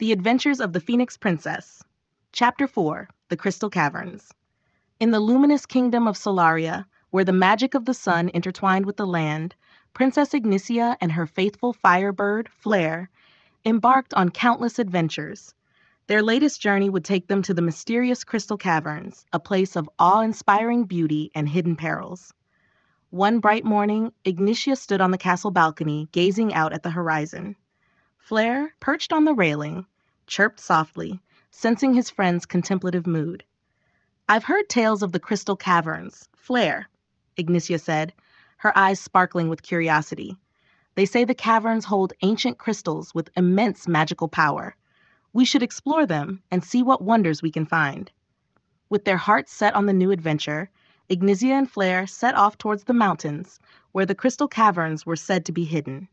The Adventures of the Phoenix Princess. Chapter 4 The Crystal Caverns. In the luminous kingdom of Solaria, where the magic of the sun intertwined with the land, Princess Ignisia and her faithful firebird, Flare, embarked on countless adventures. Their latest journey would take them to the mysterious Crystal Caverns, a place of awe inspiring beauty and hidden perils. One bright morning, Ignisia stood on the castle balcony, gazing out at the horizon. Flare, perched on the railing, chirped softly, sensing his friend's contemplative mood. I've heard tales of the Crystal Caverns. Flare, Ignisia said, her eyes sparkling with curiosity. They say the caverns hold ancient crystals with immense magical power. We should explore them and see what wonders we can find. With their hearts set on the new adventure, Ignisia and Flare set off towards the mountains, where the crystal caverns were said to be hidden.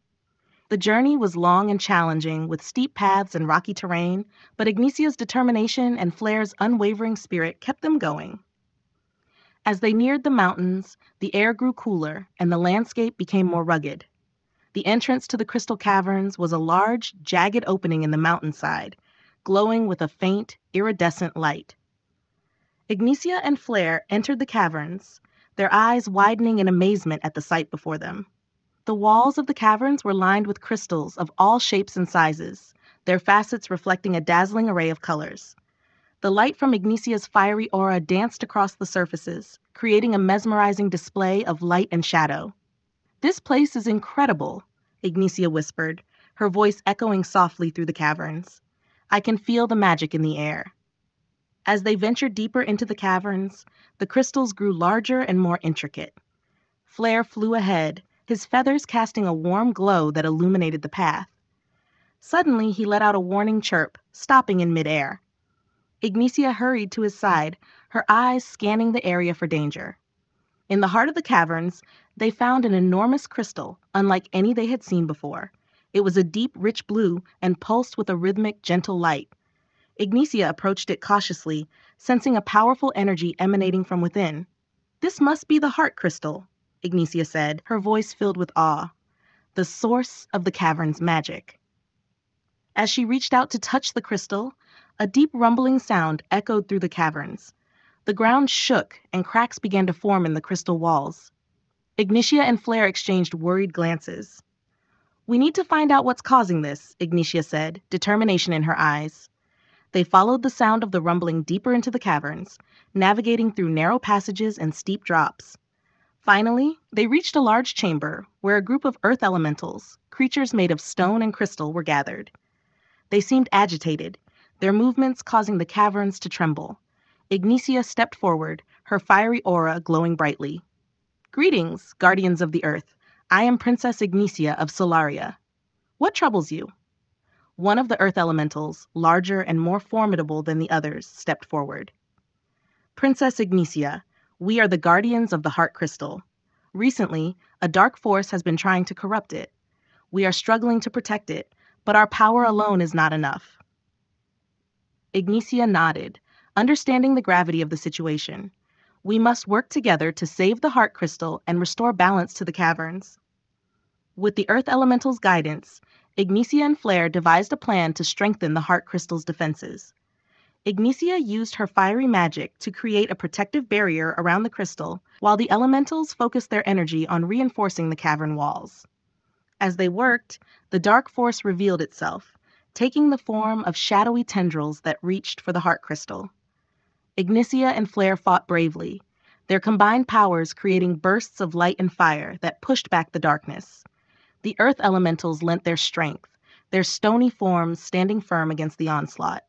The journey was long and challenging, with steep paths and rocky terrain, but Ignisia's determination and Flare's unwavering spirit kept them going. As they neared the mountains, the air grew cooler and the landscape became more rugged. The entrance to the crystal caverns was a large, jagged opening in the mountainside, glowing with a faint, iridescent light. Ignisia and Flare entered the caverns, their eyes widening in amazement at the sight before them. The walls of the caverns were lined with crystals of all shapes and sizes, their facets reflecting a dazzling array of colors. The light from Ignisia's fiery aura danced across the surfaces, creating a mesmerizing display of light and shadow. This place is incredible, Ignisia whispered, her voice echoing softly through the caverns. I can feel the magic in the air. As they ventured deeper into the caverns, the crystals grew larger and more intricate. Flare flew ahead, his feathers casting a warm glow that illuminated the path. Suddenly, he let out a warning chirp, stopping in midair. Ignisia hurried to his side, her eyes scanning the area for danger. In the heart of the caverns, they found an enormous crystal, unlike any they had seen before. It was a deep, rich blue and pulsed with a rhythmic, gentle light. Ignisia approached it cautiously, sensing a powerful energy emanating from within. This must be the heart crystal, Ignisia said, her voice filled with awe. The source of the cavern's magic. As she reached out to touch the crystal, a deep rumbling sound echoed through the caverns. The ground shook and cracks began to form in the crystal walls. Ignisia and Flare exchanged worried glances. We need to find out what's causing this, Ignisia said, determination in her eyes. They followed the sound of the rumbling deeper into the caverns, navigating through narrow passages and steep drops. Finally, they reached a large chamber where a group of earth elementals, creatures made of stone and crystal, were gathered. They seemed agitated, their movements causing the caverns to tremble. Ignisia stepped forward, her fiery aura glowing brightly. Greetings, guardians of the earth. I am Princess Ignisia of Solaria. What troubles you? One of the earth elementals, larger and more formidable than the others, stepped forward. Princess Ignisia, we are the guardians of the heart crystal. Recently, a dark force has been trying to corrupt it. We are struggling to protect it, but our power alone is not enough. Ignisia nodded, understanding the gravity of the situation. We must work together to save the heart crystal and restore balance to the caverns. With the earth elemental's guidance, Ignisia and Flare devised a plan to strengthen the heart crystal's defenses. Ignisia used her fiery magic to create a protective barrier around the crystal, while the elementals focused their energy on reinforcing the cavern walls. As they worked, the dark force revealed itself, taking the form of shadowy tendrils that reached for the heart crystal. Ignisia and Flare fought bravely, their combined powers creating bursts of light and fire that pushed back the darkness. The earth elementals lent their strength, their stony forms standing firm against the onslaught.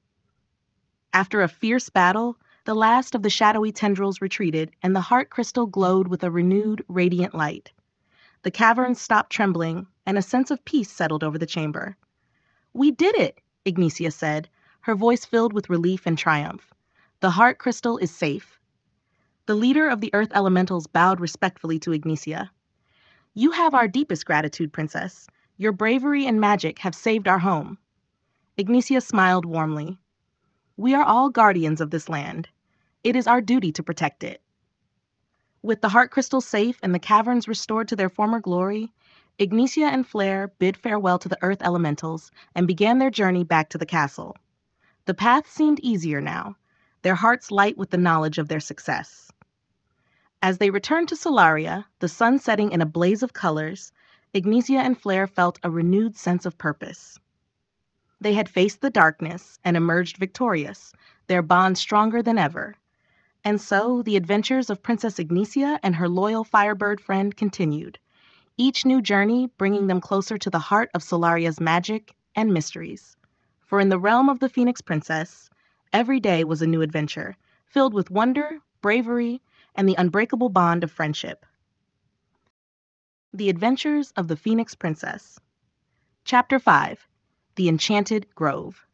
After a fierce battle, the last of the shadowy tendrils retreated and the heart crystal glowed with a renewed, radiant light. The caverns stopped trembling and a sense of peace settled over the chamber. We did it, Ignisia said, her voice filled with relief and triumph. The heart crystal is safe. The leader of the earth elementals bowed respectfully to Ignisia. You have our deepest gratitude, Princess. Your bravery and magic have saved our home. Ignisia smiled warmly. We are all guardians of this land. It is our duty to protect it. With the heart crystal safe and the caverns restored to their former glory, Ignisia and Flare bid farewell to the earth elementals and began their journey back to the castle. The path seemed easier now, their hearts light with the knowledge of their success. As they returned to Solaria, the sun setting in a blaze of colors, Ignisia and Flare felt a renewed sense of purpose. They had faced the darkness and emerged victorious, their bond stronger than ever. And so the adventures of Princess Ignisia and her loyal Firebird friend continued, each new journey bringing them closer to the heart of Solaria's magic and mysteries. For in the realm of the Phoenix Princess, every day was a new adventure, filled with wonder, bravery, and the unbreakable bond of friendship. The Adventures of the Phoenix Princess. Chapter 5 The Enchanted Grove.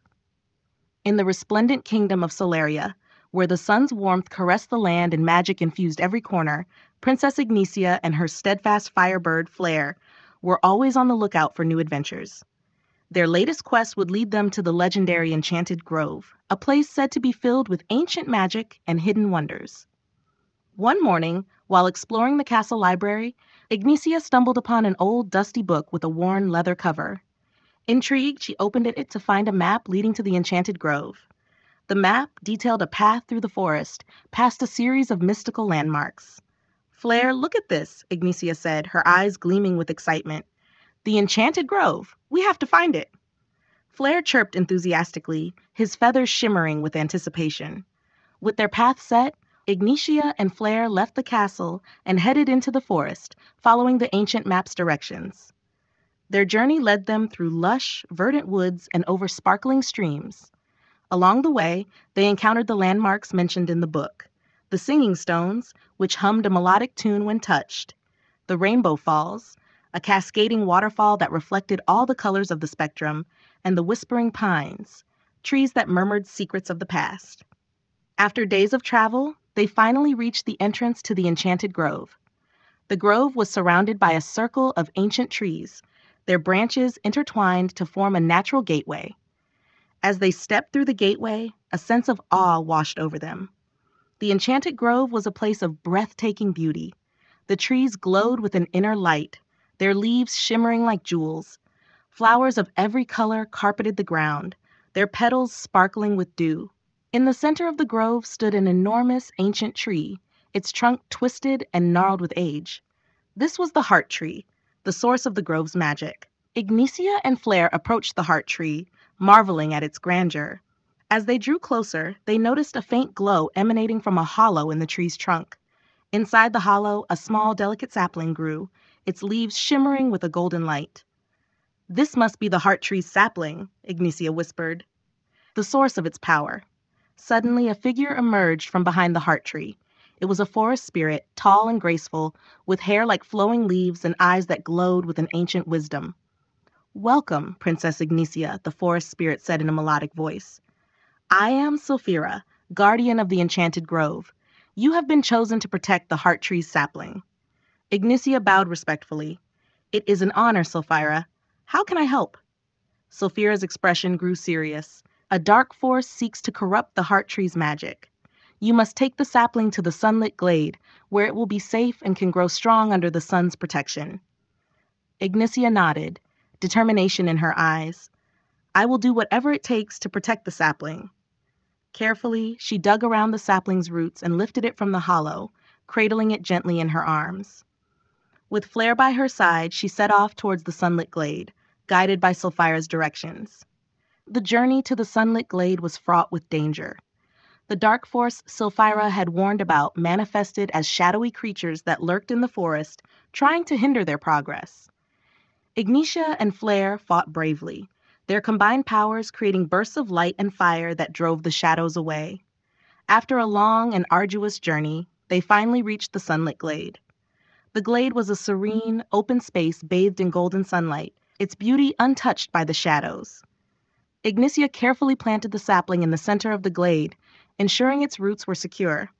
In the resplendent kingdom of Solaria, where the sun's warmth caressed the land and magic infused every corner, Princess Ignisia and her steadfast firebird, Flare, were always on the lookout for new adventures. Their latest quest would lead them to the legendary Enchanted Grove, a place said to be filled with ancient magic and hidden wonders. One morning, while exploring the castle library, Ignisia stumbled upon an old dusty book with a worn leather cover. Intrigued, she opened it to find a map leading to the Enchanted Grove. The map detailed a path through the forest, past a series of mystical landmarks. Flare, look at this, Ignisia said, her eyes gleaming with excitement. The Enchanted Grove. We have to find it. Flare chirped enthusiastically, his feathers shimmering with anticipation. With their path set, Ignisia and Flare left the castle and headed into the forest, following the ancient map's directions. Their journey led them through lush, verdant woods and over sparkling streams. Along the way, they encountered the landmarks mentioned in the book the Singing Stones, which hummed a melodic tune when touched, the Rainbow Falls, a cascading waterfall that reflected all the colors of the spectrum, and the Whispering Pines, trees that murmured secrets of the past. After days of travel, they finally reached the entrance to the Enchanted Grove. The grove was surrounded by a circle of ancient trees, their branches intertwined to form a natural gateway. As they stepped through the gateway, a sense of awe washed over them. The Enchanted Grove was a place of breathtaking beauty. The trees glowed with an inner light, their leaves shimmering like jewels. Flowers of every color carpeted the ground, their petals sparkling with dew. In the center of the grove stood an enormous ancient tree, its trunk twisted and gnarled with age. This was the heart tree, the source of the grove's magic. Ignisia and Flare approached the heart tree, marveling at its grandeur. As they drew closer, they noticed a faint glow emanating from a hollow in the tree's trunk. Inside the hollow, a small, delicate sapling grew, its leaves shimmering with a golden light. This must be the heart tree's sapling, Ignisia whispered, the source of its power. Suddenly, a figure emerged from behind the heart tree. It was a forest spirit, tall and graceful, with hair like flowing leaves and eyes that glowed with an ancient wisdom. Welcome, Princess Ignisia, the forest spirit said in a melodic voice. I am Sulphira, guardian of the Enchanted Grove. You have been chosen to protect the heart tree's sapling. Ignisia bowed respectfully. It is an honor, Sulphira. How can I help? Sulphira's expression grew serious. A dark force seeks to corrupt the heart tree's magic. You must take the sapling to the sunlit glade, where it will be safe and can grow strong under the sun's protection. Ignisia nodded determination in her eyes. I will do whatever it takes to protect the sapling. Carefully, she dug around the sapling's roots and lifted it from the hollow, cradling it gently in her arms. With Flare by her side, she set off towards the sunlit glade, guided by Sulphira's directions. The journey to the sunlit glade was fraught with danger. The dark force Sulphira mm. had warned about manifested as shadowy creatures that lurked in the forest, trying to hinder their progress. Ignisia and Flare fought bravely, their combined powers creating bursts of light and fire that drove the shadows away. After a long and arduous journey, they finally reached the sunlit glade. The glade was a serene, open space bathed in golden sunlight, its beauty untouched by the shadows. Ignisia carefully planted the sapling in the center of the glade, ensuring its roots were secure.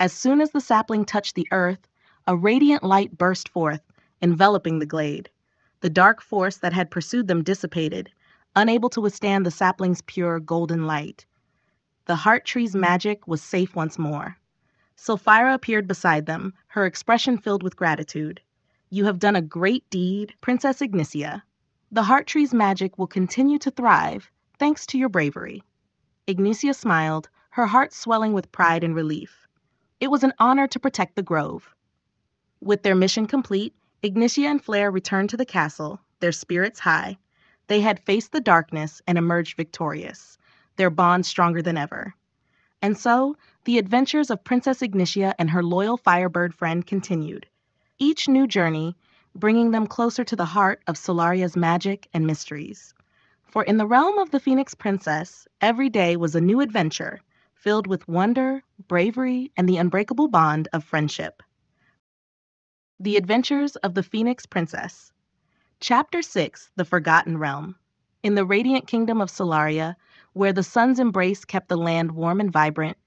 As soon as the sapling touched the earth, a radiant light burst forth, enveloping the glade. The dark force that had pursued them dissipated, unable to withstand the sapling's pure golden light. The heart tree's magic was safe once more. Sulphira appeared beside them, her expression filled with gratitude. You have done a great deed, Princess Ignisia. The heart tree's magic will continue to thrive thanks to your bravery. Ignisia smiled, her heart swelling with pride and relief. It was an honor to protect the grove. With their mission complete, Ignisia and Flare returned to the castle, their spirits high. They had faced the darkness and emerged victorious, their bond stronger than ever. And so, the adventures of Princess Ignisia and her loyal Firebird friend continued, each new journey bringing them closer to the heart of Solaria's magic and mysteries. For in the realm of the Phoenix Princess, every day was a new adventure, filled with wonder, bravery, and the unbreakable bond of friendship. The Adventures of the Phoenix Princess. Chapter 6 The Forgotten Realm. In the radiant kingdom of Solaria, where the sun's embrace kept the land warm and vibrant,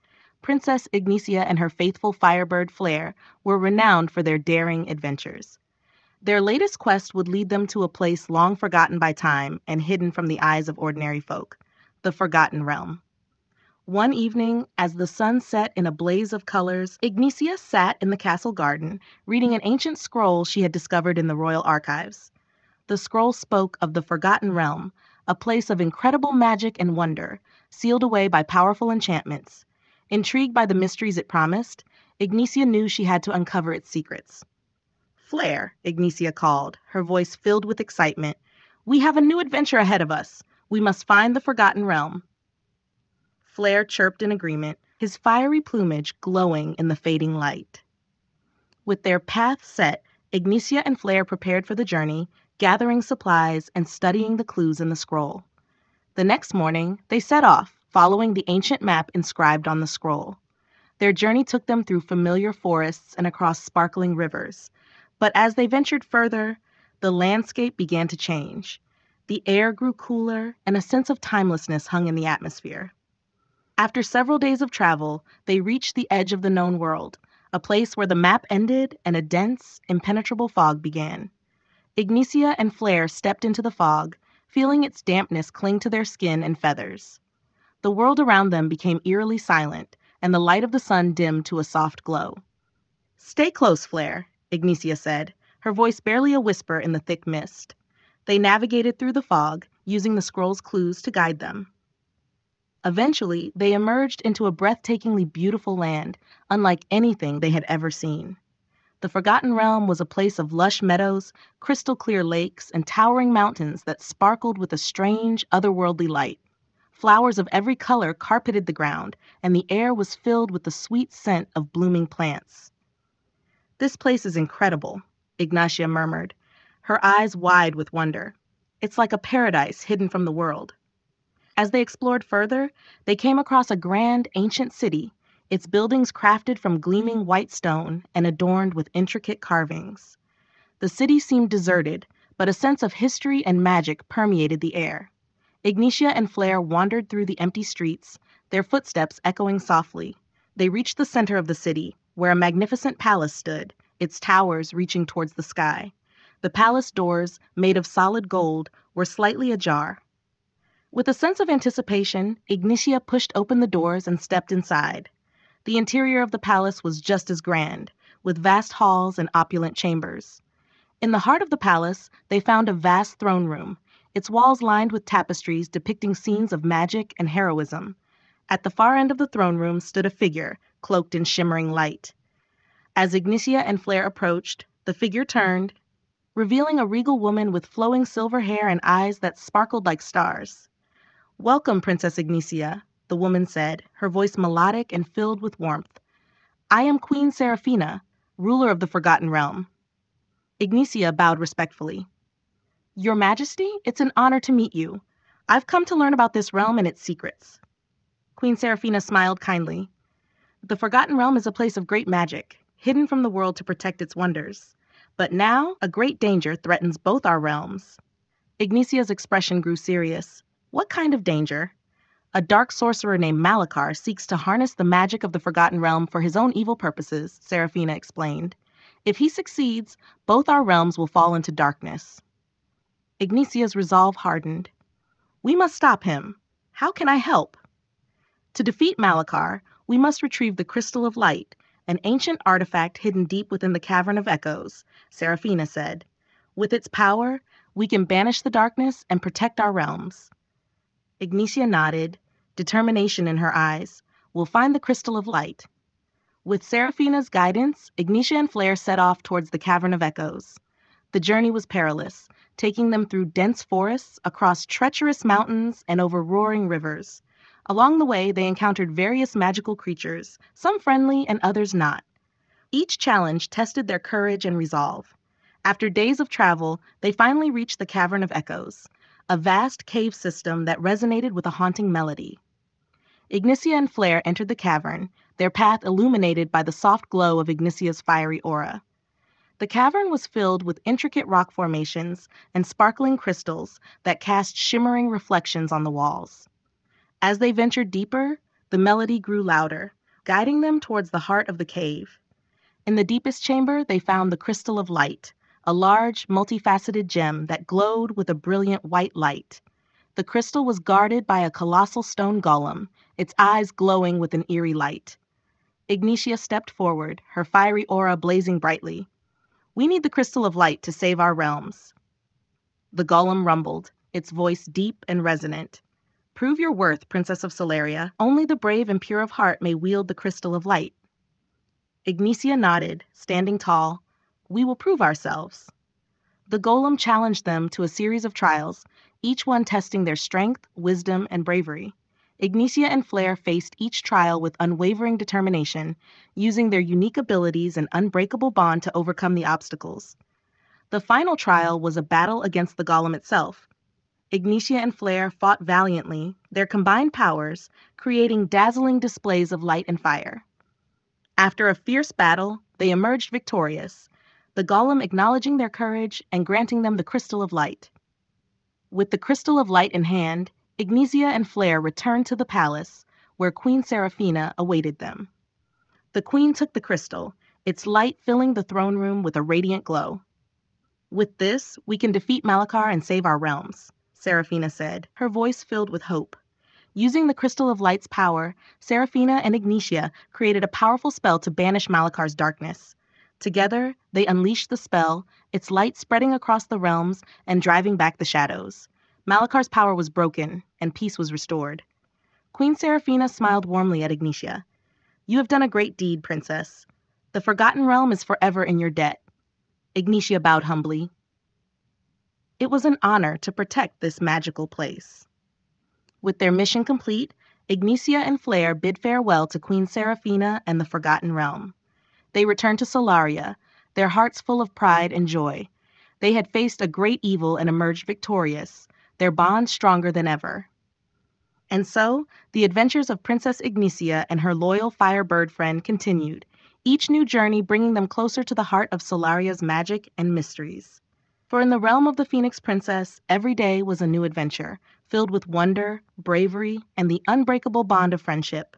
Princess Ignisia and her faithful Firebird Flare were renowned for their daring adventures. Their latest quest would lead them to a place long forgotten by time and hidden from the eyes of ordinary folk the Forgotten Realm. One evening, as the sun set in a blaze of colors, Ignisia sat in the castle garden, reading an ancient scroll she had discovered in the royal archives. The scroll spoke of the Forgotten Realm, a place of incredible magic and wonder, sealed away by powerful enchantments. Intrigued by the mysteries it promised, Ignisia knew she had to uncover its secrets. Flare, Ignisia called, her voice filled with excitement. We have a new adventure ahead of us. We must find the Forgotten Realm. Flare chirped in agreement, his fiery plumage glowing in the fading light. With their path set, Ignisia and Flare prepared for the journey, gathering supplies and studying the clues in the scroll. The next morning, they set off, following the ancient map inscribed on the scroll. Their journey took them through familiar forests and across sparkling rivers. But as they ventured further, the landscape began to change. The air grew cooler, and a sense of timelessness hung in the atmosphere. After several days of travel, they reached the edge of the known world, a place where the map ended and a dense, impenetrable fog began. Ignisia and Flare stepped into the fog, feeling its dampness cling to their skin and feathers. The world around them became eerily silent, and the light of the sun dimmed to a soft glow. Stay close, Flare, Ignisia said, her voice barely a whisper in the thick mist. They navigated through the fog, using the scroll's clues to guide them. Eventually, they emerged into a breathtakingly beautiful land, unlike anything they had ever seen. The Forgotten Realm was a place of lush meadows, crystal clear lakes, and towering mountains that sparkled with a strange, otherworldly light. Flowers of every color carpeted the ground, and the air was filled with the sweet scent of blooming plants. This place is incredible, Ignisia murmured, her eyes wide with wonder. It's like a paradise hidden from the world. As they explored further, they came across a grand, ancient city, its buildings crafted from gleaming white stone and adorned with intricate carvings. The city seemed deserted, but a sense of history and magic permeated the air. Ignisia and Flare wandered through the empty streets, their footsteps echoing softly. They reached the center of the city, where a magnificent palace stood, its towers reaching towards the sky. The palace doors, made of solid gold, were slightly ajar, with a sense of anticipation, Ignisia pushed open the doors and stepped inside. The interior of the palace was just as grand, with vast halls and opulent chambers. In the heart of the palace, they found a vast throne room, its walls lined with tapestries depicting scenes of magic and heroism. At the far end of the throne room stood a figure, cloaked in shimmering light. As Ignisia and Flare approached, the figure turned, revealing a regal woman with flowing silver hair and eyes that sparkled like stars. Welcome, Princess Ignisia, the woman said, her voice melodic and filled with warmth. I am Queen Seraphina, ruler of the Forgotten Realm. Ignisia bowed respectfully. Your Majesty, it's an honor to meet you. I've come to learn about this realm and its secrets. Queen Seraphina smiled kindly. The Forgotten Realm is a place of great magic, hidden from the world to protect its wonders. But now, a great danger threatens both our realms. Ignisia's expression grew serious. What kind of danger? A dark sorcerer named Malachar seeks to harness the magic of the Forgotten Realm for his own evil purposes, Seraphina explained. If he succeeds, both our realms will fall into darkness. Ignisia's resolve hardened. We must stop him. How can I help? To defeat Malachar, we must retrieve the Crystal of Light an ancient artifact hidden deep within the Cavern of Echoes, Seraphina said. With its power, we can banish the darkness and protect our realms. Ignisia nodded, determination in her eyes. We'll find the crystal of light. With Seraphina's guidance, Ignisia and Flare set off towards the Cavern of Echoes. The journey was perilous, taking them through dense forests, across treacherous mountains, and over roaring rivers. Along the way, they encountered various magical creatures, some friendly and others not. Each challenge tested their courage and resolve. After days of travel, they finally reached the Cavern of Echoes, a vast cave system that resonated with a haunting melody. Ignisia and Flare entered the cavern, their path illuminated by the soft glow of Ignisia's fiery aura. The cavern was filled with intricate rock formations and sparkling crystals that cast shimmering reflections on the walls. As they ventured deeper, the melody grew louder, guiding them towards the heart of the cave. In the deepest chamber, they found the Crystal of Light, a large, multifaceted gem that glowed with a brilliant white light. The crystal was guarded by a colossal stone golem, its eyes glowing with an eerie light. Ignisia stepped forward, her fiery aura blazing brightly. We need the crystal of light to save our realms. The golem rumbled, its voice deep and resonant. Prove your worth, Princess of Solaria. Only the brave and pure of heart may wield the crystal of light. Ignisia nodded, standing tall. We will prove ourselves. The golem challenged them to a series of trials, each one testing their strength, wisdom, and bravery. Ignisia and Flare faced each trial with unwavering determination, using their unique abilities and unbreakable bond to overcome the obstacles. The final trial was a battle against the golem itself. Ignisia and Flare fought valiantly, their combined powers creating dazzling displays of light and fire. After a fierce battle, they emerged victorious, the golem acknowledging their courage and granting them the crystal of light. With the crystal of light in hand, Ignisia and Flare returned to the palace, where Queen Seraphina awaited them. The queen took the crystal, its light filling the throne room with a radiant glow. With this, we can defeat Malachar and save our realms, Seraphina said, her voice filled with hope. Using the Crystal of Light's power, Seraphina and Ignisia created a powerful spell to banish Malachar's darkness. Together, they unleashed the spell, its light spreading across the realms and driving back the shadows. Malachar's power was broken, and peace was restored. Queen Seraphina smiled warmly at Ignisia. You have done a great deed, Princess. The Forgotten Realm is forever in your debt. Ignisia bowed humbly. It was an honor to protect this magical place. With their mission complete, Ignisia and Flare bid farewell to Queen Seraphina and the Forgotten Realm. They returned to Solaria, their hearts full of pride and joy. They had faced a great evil and emerged victorious, their bond stronger than ever. And so, the adventures of Princess Ignisia and her loyal firebird friend continued, each new journey bringing them closer to the heart of Solaria's magic and mysteries. For in the realm of the Phoenix Princess, every day was a new adventure, filled with wonder, bravery, and the unbreakable bond of friendship.